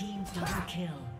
team double kill.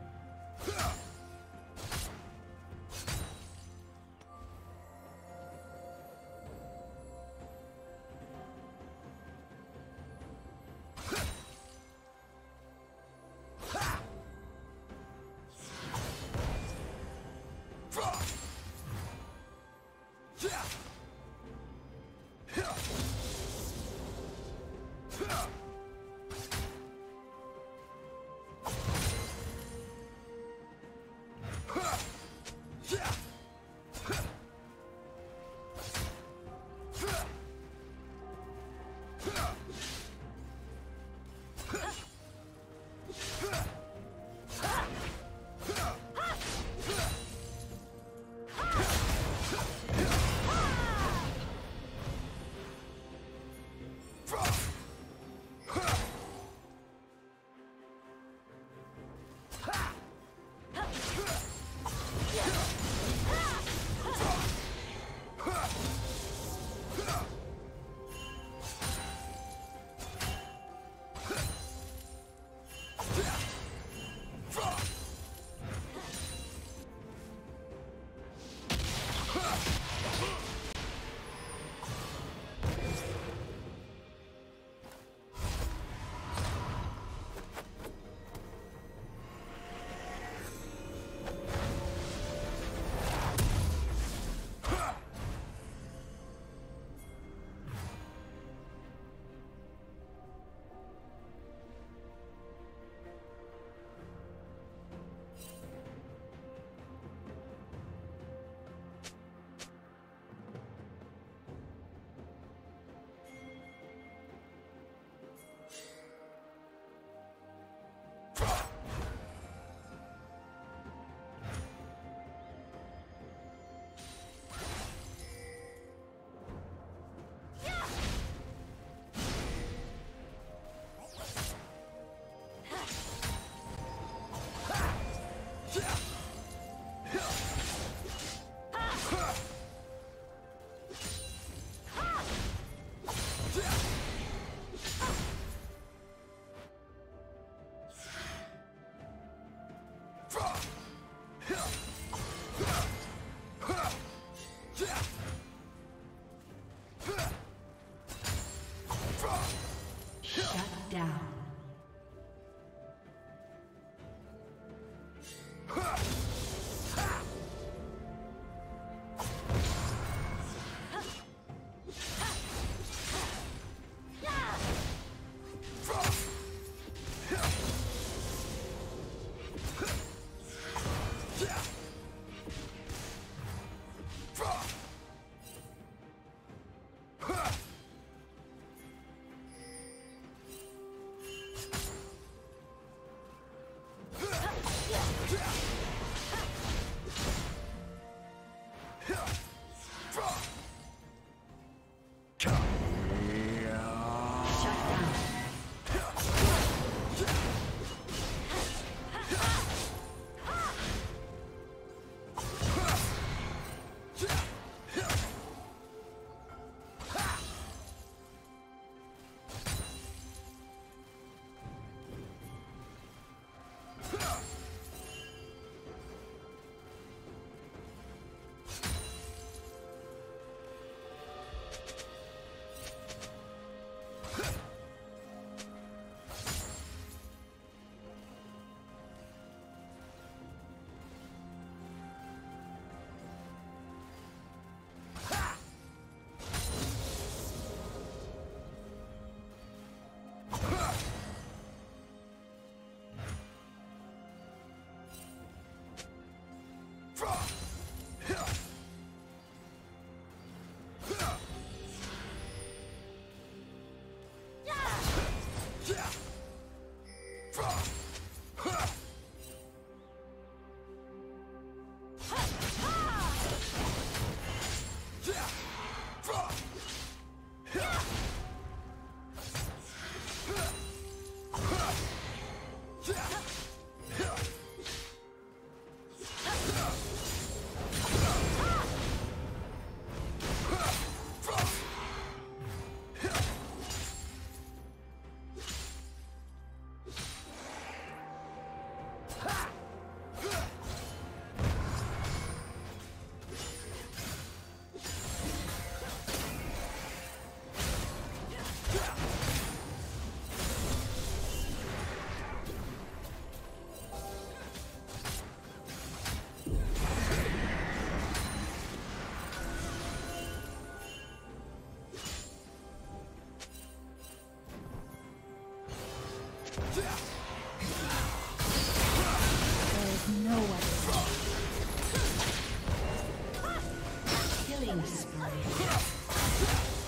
Killing spree.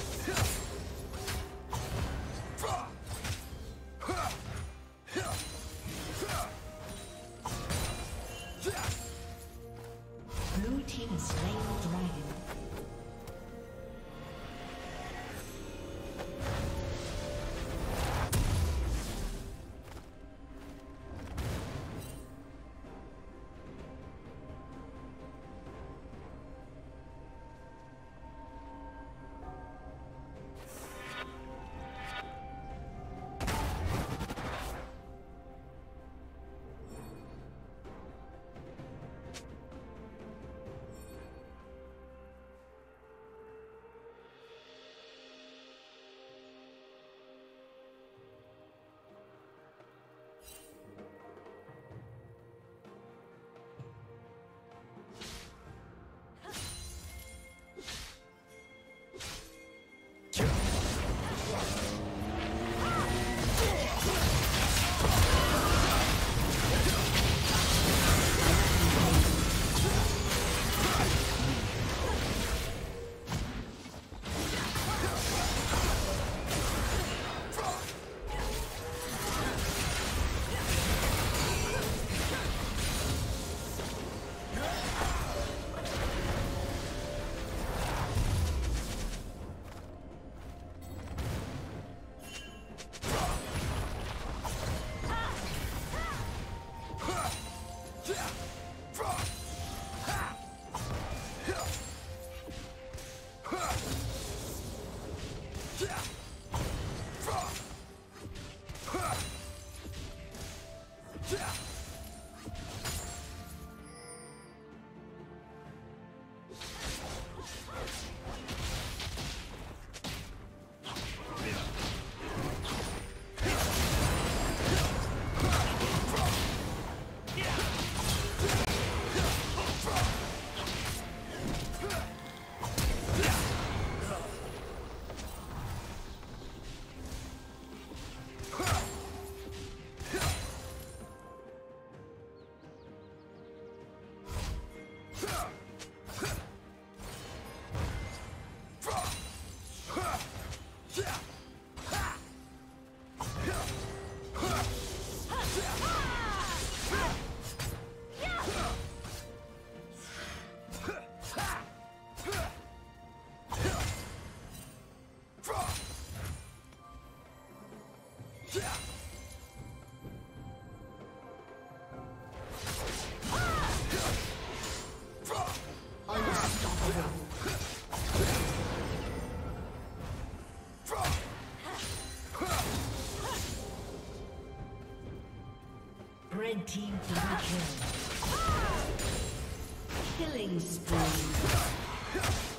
Killing spree.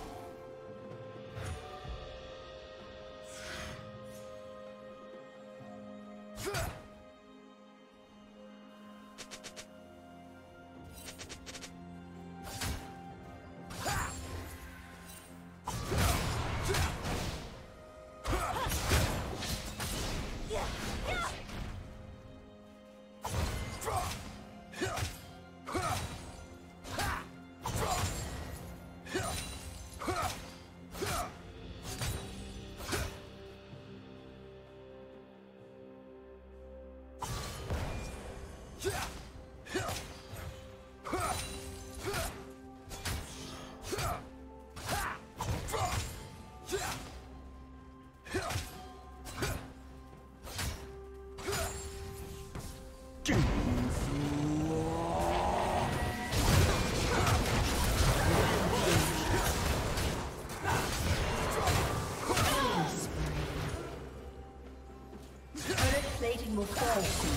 Falcon.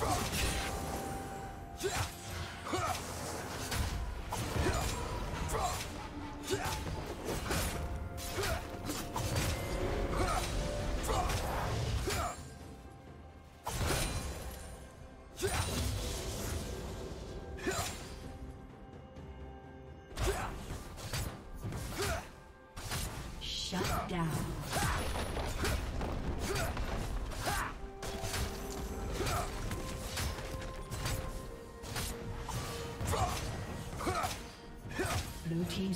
Falcon.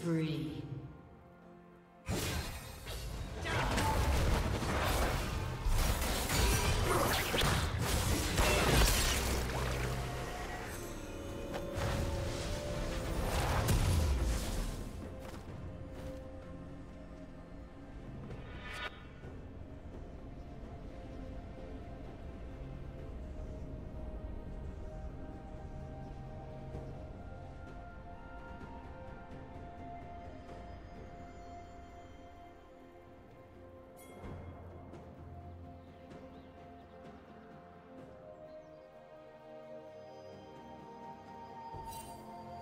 spree.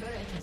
turret